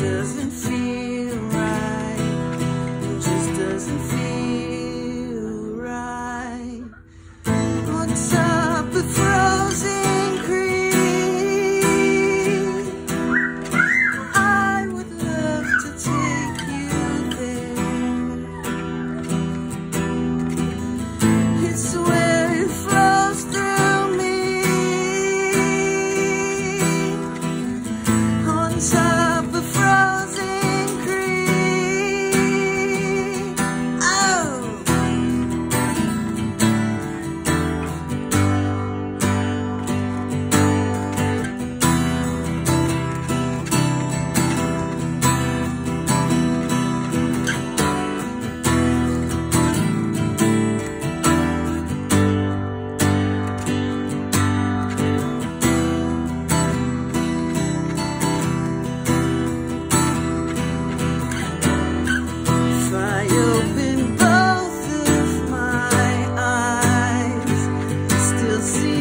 doesn't feel see.